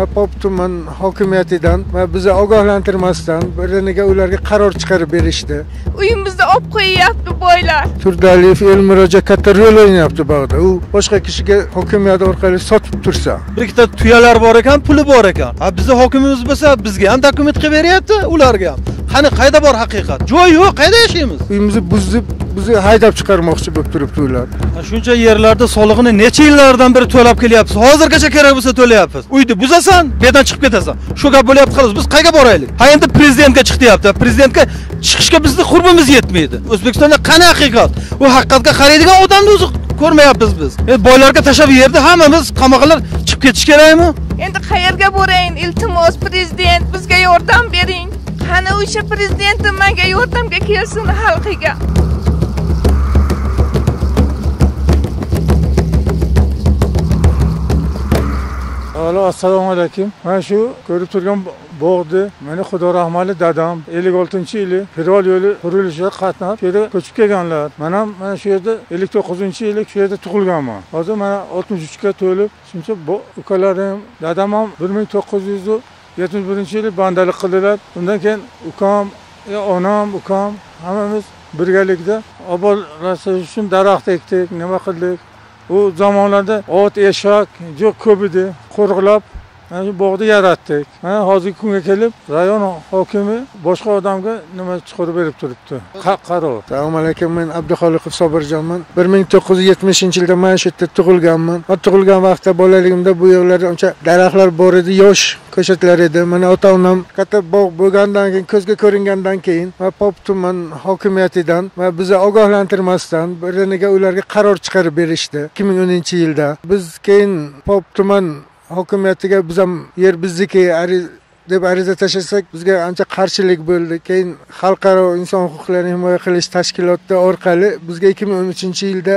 va pop tuman hokimiyatidan va bizni ogohlantirmasdan biriniga ularga qaror chiqarib berishdi. Uyimizni olib qo'yyapti boylar. Turdialiyev elmuroja katta rol o'ynayapti bu yerda u boshqa kishiga hokimiyat orqali sotib tursa. Bir ikkita tuyalar bor ekan puli bor ekan. Ha bizni hokimimiz bo'lsa bizga ham dokument qilib beryapti ularga ham qani qayda bor haqiqat? Joy yo'q qayda yashaymiz? Uyimizni buzib bizni haydab chiqarmoqchi bo'lib turibdi ular. Ha, shuncha yerlarda solig'ini necha yillardan beri to'lab kelyapmiz hozirgacha kerak bo'lsa to'layapmiz uyni buzasan bu yerdan chiqib ketasan. Shu gap bo'lyapti xolos. Biz qayerga boraylik? Ha endi prezidentga chiq deyapti prezidentga chiqishga bizni qurbimiz yetmaydi. O'zbekistonda qani haqiqat? U haqiqatga qaraydigan odamni o'zi ko'rmayapmiz biz. Endi boylarga tashlab bu yerda hammamiz qamoqlar chiqib ketish kerakmi? Endi qayerga borayin iltimos prezident bizga yordam bering qani o'sha prezidentim menga yordamga kelsin xalqiga. Alo assalomu alaykum. Mana shu ko'rib turgan bog'ni meni xudo rahmatli dadam ellik oltinchi yili fevral yo'li qurilishiga qatnab shu yerga ko'chib kelganlar. Man ham mana shu yerda ellik to'qqizinchi yili shu yerda tug'ilganman. Hozir mana oltmish uchga to'lib shuncha ukalarim dadam ham bir ming to'qqiz yuz yetmish birinchi yili bandalik qildilar. Undan keyin ukam e, onam ukam hammamiz birgalikda obodlashtirish uchun daraxt ekdik nima qildik? U zamonlarda ot eshak juda ko'p edi qo'riqlab mana shu bog'ni yaratdik. Mana hozirgi kunga kelib rayon hokimi boshqa odamga nima chiqarib berib turibdi? Qaror. Assalomu alaykum men abduxoliqov sobirjonman. bir ming to'qqiz yuz yetmishinchi yilda mana shu yerda tug'ilganman. Va tug'ilgan vaqtda bolaligimda bu yerlarda uncha daraxtlar bor edi yosh ko'chatlar edi. Mana ota onam katta bog' bo'lgandan keyin ko'zga ko'ringandan keyin va pop tuman hokimiyatidan va bizni ogohlantirmasdan biriniga ularga qaror chiqarib berishdi. Ikki ming o'ninchi yilda biz keyin pop tuman hokimiyatiga biz ham yer bizniki deb ariza tashlasak bizga ancha qarshilik bo'ldi. Keyin xalqaro inson huquqlarini himoya qilish tashkiloti orqali bizga ikki ming o'n uchinchi yilda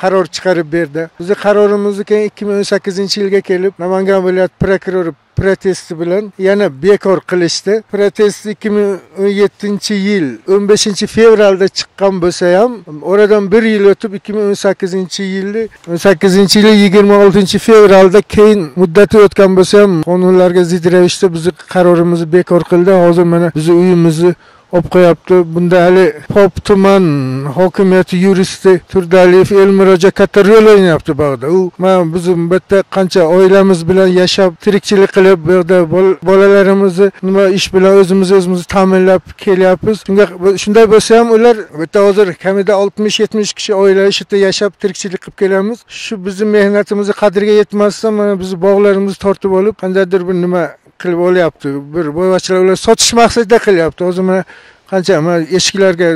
qaror chiqarib berdi. Bizni qarorimizni keyin ikki ming o'n sakkizinchi yilga kelib namangan viloyati prokurori protesti bilan yana bekor qilishdi. Protest ikki ming o'n yettinchi yil o'n beshinchi fevralda chiqqan bo'lsa ham oradan bir yil o'tib ikki ming o'n sakkizinchi yilni o'n sakkizinchi yili yigirma oltinchi fevralda keyin muddati o'tgan bo'lsa ham qonunlarga zid ravishda bizni qarorimizni bekor qildi. Hozir mana bizni uyimizni olib qo'yapti. Bunda hali pop tuman hokimiyati yuristi turdialiyev elmuroja katta rol o'ynayapti bu yoqda u mana biz bu yerda qancha oilamiz bilan yashab tirikchilik qilib bu yerda bolalarimizni nima ish bilan o'zimizni o'zimiz ta'minlab kelyapmiz? Shunga shunday bo'lsa ham ular bu yerda hozir kamida oltmish yetmish kishi oila shu yerda yashab tirikchilik qilib kelamiz shu bizni mehnatimizni qadriga yetmasdan mana bizni bog'larimizni tortib olib qandaydir bir nima qilib olyapti. Bir boyvachchalar ular sotish maqsadida qilyapti. Hozir mana qancha mana eshiklarga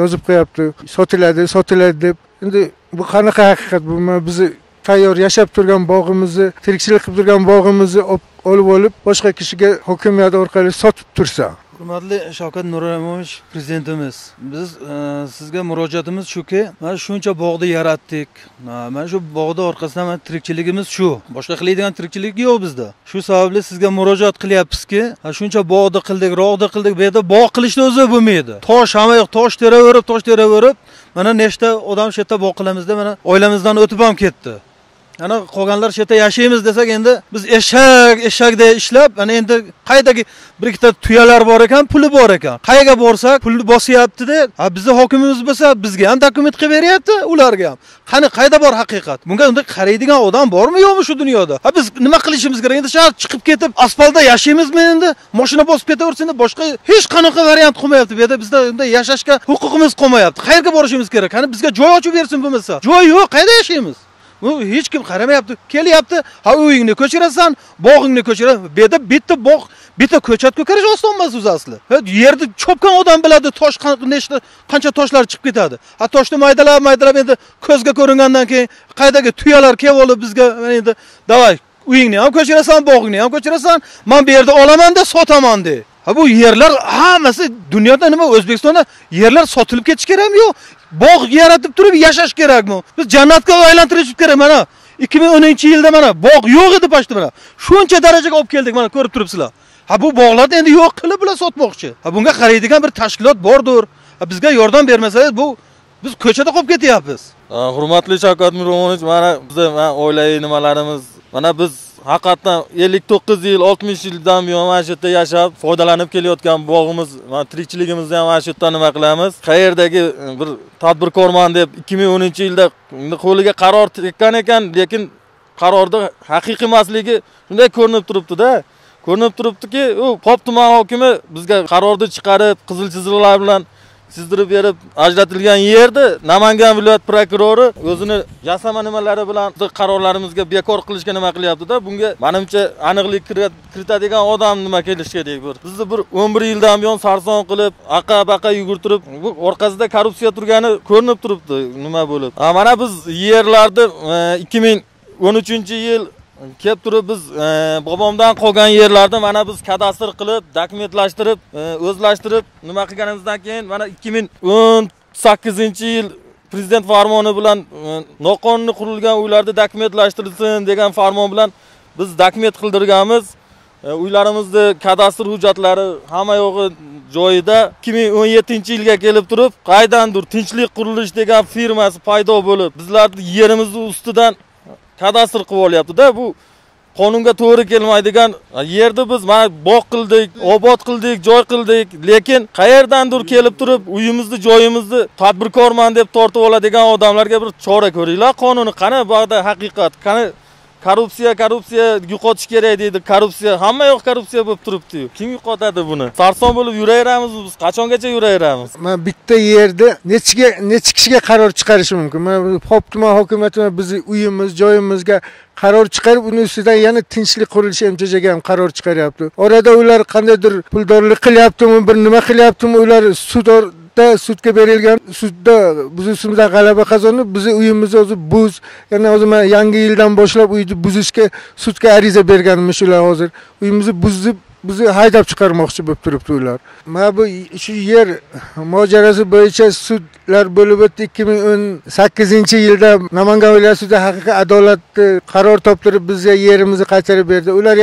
yozib qo'yapti. Sotiladi sotiladi deb. Endi bu qanaqa haqiqat? Bu mana bizni tayyor yashab turgan bog'imizni tirikchilik qilib turgan bog'imizni olib olib boshqa kishiga hokimiyat orqali sotib tursa. Hurmatli shavkat nuralimovich prezidentimiz biz e, sizga murojaatimiz shuki mana shuncha bog'ni yaratdik. Mana shu bog'ni orqasidan mana tirikchiligimiz shu. Boshqa qiladigan tirikchilik yo'q bizda. Shu sababli sizga murojaat qilyapmizki ha, shuncha bog'ni qildik rog'ni qildik bu yerda bog' qilishni o'zi bo'lmaydi. Tosh hamma yoq tosh teraverib tosh teraverib mana nechta odam shu yerda bog' qilamiz deb mana oilamizdan o'tib ham ketdi. Ana qolganlar shu yerda yashaymiz desak endi biz eshak eshakdek ishlab ana endi qaydagi bir ikkita tuyalar bor ekan puli bor ekan. Qayerga borsak pulni bosyaptida a bizni hokimimiz bo'lsa bizga ham dokument qilib beryapti ularga ham. Qani qayda bor haqiqat? Bunga unday qaraydigan odam bormi yo'qmi shu dunyoda? Ha biz nima qilishimiz kerak? Endi shahar chiqib ketib asfaltda yashaymizmi endi? Moshina bosib ketaversin endi boshqa hech qanaqa variant qolmayapti bu yerda. Bizda unday yashashga huquqimiz qolmayapti. Qayerga borishimiz kerak? Qani bizga joy ochib bersin bo'lmasa. Joy yo'q qayerda yashaymiz? Bu hech kim qaramayapti. Kelyapti. Ha uyingni ko'chirasan bog'ingni ko'chirasan. Bu yerda bitta bog' bitta ko'chat ko'karish oson emas o'zi asli. Ha, yerni chopgan odam biladi tosh nechta qancha toshlar chiqib ketadi. Ha toshni maydalab maydalab endi ko'zga ko'ringandan keyin qaydagi tuyalar kelib olib bizga mana endi davay uyingni ham ko'chirasan bog'ingni ham ko'chirasan. Man bu yerda olaman de sotaman de. Ha bu yerlar hammasi dunyoda nima o'zbekistonda yerlar sotilib ketishi kerakmi yo'q bog' yaratib turib yashash kerakmi? Biz jannatga aylantirish kerak mana ikki ming o'ninchi yilda mana bog' yo'q edi pashta mana. Shuncha darajaga olib keldik mana ko'rib turibsizlar. Ha bu bog'larni endi yo'q qilib bular sotmoqchi. Ha bunga qaraydigan bir tashkilot bordir. Ha bizga yordam bermasangiz bu biz ko'chada qolib ketyapmiz. Hurmatli shavkat miromonovich mana bizni mana oilaviy nimalarimiz mana biz haqiqatdan ellik to'qqiz yil oltmish yildan buyon mana shu yerda yashab foydalanib kelayotgan bog'imiz mana tirikchiligimizni ham mana shu yerda nima qilamiz? Qayerdagi e, bir tadbirkorman deb ikki ming o'ninchi yilda qo'liga qaror tekkan ekan lekin qarorni haqiqiy emasligi shunday ko'rinib turibdida. Ko'rinib turibdiki u pop tuman hokimi bizga qarorni chiqarib qizil chiziqlar bilan sizdirib berib ajratilgan yerni namangan viloyat prokurori o'zini yasama nimalari bilan qarorlarimizga bekor qilishga nima qilyaptida? Bunga manimcha aniqlik kiritadigan odam nima kelishi kerak bir. Bizni bir o'n bir yildan buyon sarson qilib aqa baqa yugurtirib bu orqasida korrupsiya turgani ko'rinib turibdi nima bo'lib. Mana biz yerlarni e, ikki ming o'n uchinchi yil kelib turib biz e, bobomdan qolgan yerlarni mana biz kadastr qilib dokumentlashtirib e, o'zlashtirib nima qilganimizdan keyin mana ikki ming o'n sakkizinchi yil prezident farmoni bilan e, noqonuniy qurilgan uylarni dokumentlashtirilsin degan farmon bilan biz dokument qildirganmiz. Uylarimizni kadastr hujjatlari hamma yo'g'i joyida ikki ming o'n yettinchi yilga kelib turib qaydandir tinchlik qurilish degan firmasi paydo bo'lib bizlarni yerimizni ustidan kadastr qilib olyaptida bu qonunga to'g'ri kelmaydigan yerni biz mana bog' qildik obod qildik joy qildik lekin qayerdandir kelib turib uyimizni joyimizni tadbirkorman deb tortib oladigan odamlarga bir chora ko'ringlar. Qonuni qani bu yoqda haqiqat qani korrupsiya korrupsiya yo'qotish kerak deydi. Korrupsiya hamma yoq korrupsiya bo'lib turibdiyu kim yo'qotadi buni? Sarson bo'lib yuraveramizmi biz. Qachongacha yuraveramiz mana bitta yerda nechiga necha kishiga qaror chiqarishi mumkin? Mana tuman hokimiyati bizni uyimiz joyimizga qaror chiqarib uni ustidan yana tinchlik qurilishi mchjga ham qaror chiqaryapti. Orada ular qandaydir puldorlik qilyaptimi bir nima qilyaptimi ular sud sudda sudga berilgan sudda biz ustimizdan g'alaba qozonib bizni uyimizni o'zi buz yana o'zi man yangi yildan boshlab uyni buzishga sudga ariza berganmiz ular hozir. Uyimizni buzib bizni haydab chiqarmoqchi bo'lib turibdi ular. Mana bu shu yer mojarosi bo'yicha sudlar bo'lib o'tdi. ikki ming o'n sakkizinchi yilda namangan viloyat sudi haqiqiy adolatni qaror toptirib bizga yerimizni qaytarib berdi. Ular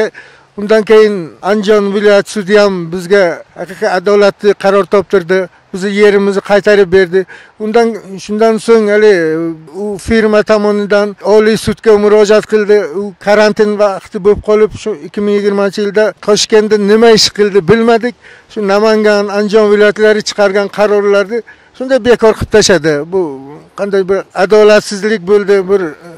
undan keyin andijon viloyat sudi ham bizga haqiqiy adolatli qaror toptirdi. Bizni yerimizni qaytarib berdi. Undan shundan so'ng hali e, u firma tomonidan oliy sudga murojaat qildi. U karantin vaqti bo'lib qolib shu ikki ming yigirmanchi yilda toshkentda nima ish qildi bilmadik. Shu namangan andijon viloyatlari chiqargan qarorlarni shunday bekor qilib tashladi. Bu qanday bir adolatsizlik bo'ldi bir e,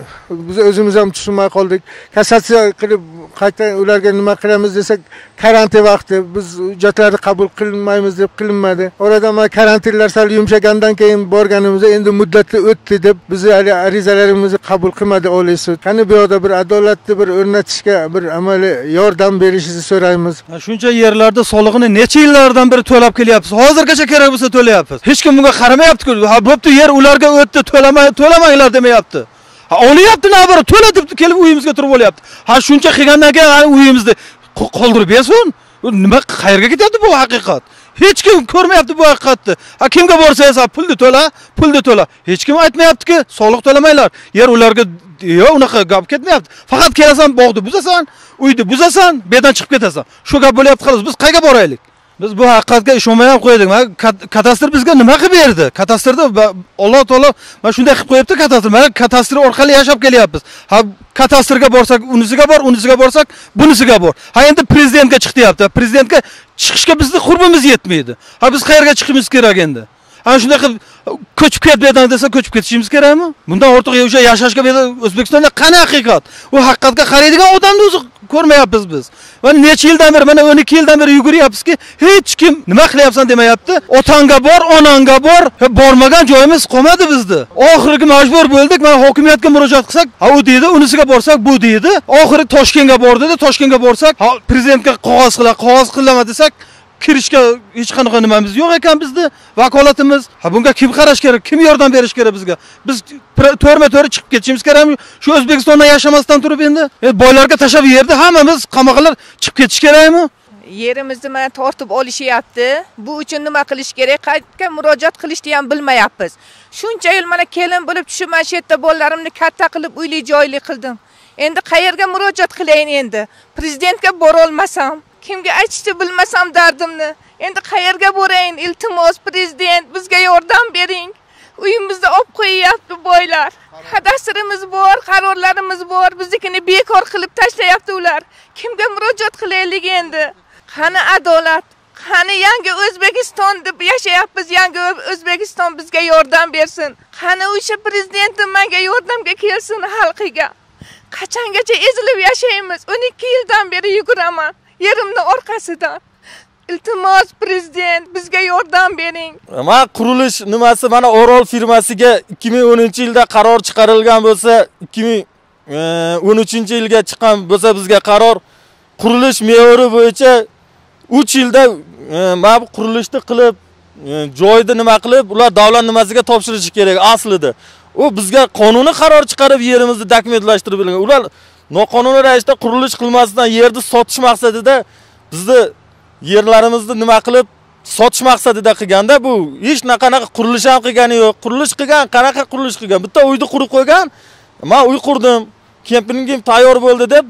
biz o'zimiz ham tushunmay qoldik. Kassatsiya qilib qayta ularga nima qilamiz desak karantin vaqti biz hujjatlarni qabul qilinmaymiz deb qilinmadi. Oradan mana karantinlar sal yumshagandan keyin borganimizda endi muddati o'tdi deb bizni hali arizalarimizni qabul qilmadi oliy sud. Qani bu yoqda bir adolatni bir o'rnatishga bir amaliy yordam berishingizni so'raymiz. Shuncha yerlarda solig'ini necha yillardan beri to'lab kelyapmiz hozirgacha kerak bo'lsa to'layapmiz hech kim bunga qaramayaptiku. Ha bo'pti yer ularga o'tdi to'lamay to'lamanglar demayapti. Olyapti navbari to'la deb kelib uyimizga turib olyapti. Ha shuncha qilgandan keyin uyimizni qoldirib bersin. Nima qayerga ketyapti bu haqiqat? Hech kim ko'rmayapti bu haqiqatni. Ha kimga borsangiz pulni to'la pulni to'la. Hech kim aytmayaptiki soliq to'lamanglar. Yer ularga yo'q unaqa gap ketmayapti. Faqat kelasan bog'ni buzasan uyni buzasan bu yerdan chiqib ketasan. Shu gap bo'lyapti xolos. Biz qayerga boraylik? Biz bu haqiqatga ishonmay ham qo'ydik. Mana kadastr bizga nima qilib berdi? Katastrda alloh taolo mana shunday qilib qo'yibdi kadastr mana kadastr orqali yashab kelyapmiz. Ha katastrga borsak unisiga bor unisiga borsak bunisiga bor. Ha endi prezidentga chiq deyapti prezidentga chiqishga bizni qurbimiz yetmaydi. Ha biz qayerga chiqishimiz kerak endi? Ana shunaqa ko'chib ket bu yerdan desa ko'chib ketishimiz kerakmi? Bundan ortiq o'sha yashashga bu yerda o'zbekistonda qani haqiqat? U haqiqatga qaraydigan odamni o'zi ko'rmayapmiz biz. Mana necha yildan beri mana o'n ikki yildan beri yuguryapmizki hech kim nima qilyapsan demayapti. Otangga bor onangga bor e, bormagan joyimiz qolmadi bizni oxirgi majbur bo'ldik mana hokimiyatga murojaat qilsak ha u deydi unisiga borsak bu deydi. Oxiri toshkentga bor dedi toshkentga borsak ha prezidentga qog'oz qila qog'oz qilaman desak kirishga hech qanaqa nimamiz yo'q ekan bizni vakolatimiz ha bunga kim qarash kerak? Kim yordam berish kerak bizga? Biz to'rma to'ri chiqib ketishimiz kerakmi? Shu o'zbekistonda yashamasdan turib endi e, boylarga tashlab yerni hammamiz qamoqlar chiqib ketish kerakmi? Yerimizni mana tortib olishyapti. Bu uchun nima qilish kerak? Qayerga murojaat qilishni ham bilmayapmiz. Shuncha yil mana kelin bo'lib tushib mana shu yerda bolalarimni katta qilib uyli joyli qildim. Endi qayerga murojaat qilayin endi? Prezidentga borolmasam. Kimga aytishni bilmasam dardimni. Endi qayerga borayin iltimos prezident bizga yordam bering. Uyimizda olib qo'yyapti boylar. Kadastrimiz bor qarorlarimiz bor. Biznikini bekor qilib tashlayapti ular. Kimga murojaat qilaylik endi? Qani adolat? Qani yangi o'zbekiston deb yashayapmiz. Yangi o'zbekiston bizga yordam bersin. Qani o'sha prezidentim menga yordamga kelsin xalqiga? Qachongacha ezilib yashaymiz? 12 yildan beri yuguraman yerimni orqasidan iltimos prezident bizga yordam bering. Mana qurilish nimasi? Mana orol firmasiga 2010 yilda qaror chiqarilgan bo'lsa 2013 e, yilga chiqqan bo'lsa bizga qaror. Qurilish me'yori bo'yicha 3 yilda e, mana bu qurilishni qilib e, joyni nima qilib ular davlat nimasiga topshirishi kerak aslida. U bizga qonuniy qaror chiqarib yerimizni dokumentlashtirib bergan. Ular noqonuniy ravishda qurilish qilmasdan yerni sotish maqsadida bizni yerlarimizni nima qilib sotish maqsadida qilganda bu hech qanaqa qurilish ham qilgani yo'q. Qurilish qilgan qanaqa qurilish qilgan? Bitta uyni qurib qo'ygan men uy qurdim kempingim tayyor bo'ldi deb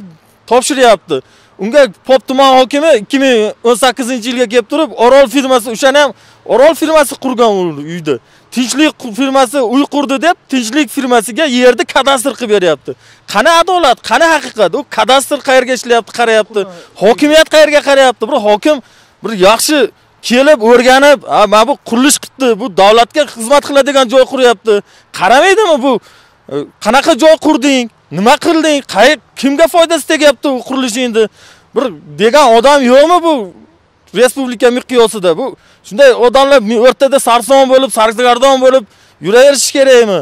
topshiryapti. Unga pop tuman hokimi 2018 yilga kelib turib orol firmasi o'shani ham orol firmasi qurgan uyni. Tinchlik firmasi uy qurdi deb tinchlik firmasiga yerni kadastr qilib beryapti. Qani adolat qani haqiqat? U kadastr qayerga ishlayapti qarayapti. Hokimiyat qayerga qarayapti? Bir hokim bir yaxshi kelib o'rganib mana bu qurilish qildi bu davlatga xizmat qiladigan joy quryapti. Qaramaydimi bu? E, qanaqa joy qurding? Nima qilding? Qay kimga foydasi tegyapti u qurilishingni bir degan odam yo'qmi bu? Respublika miqyosida. Bu shunday odamlar o'rtada sarson bo'lib sargardon bo'lib yuraverish kerakmi?